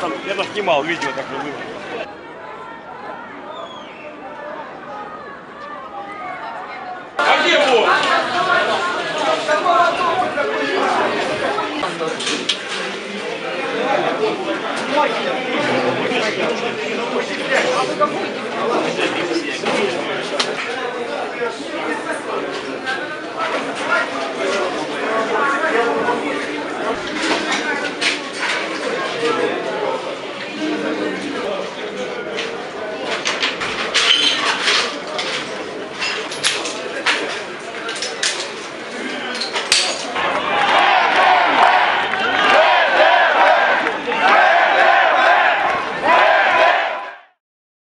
там, я там снимал видео такое было. Где Бог?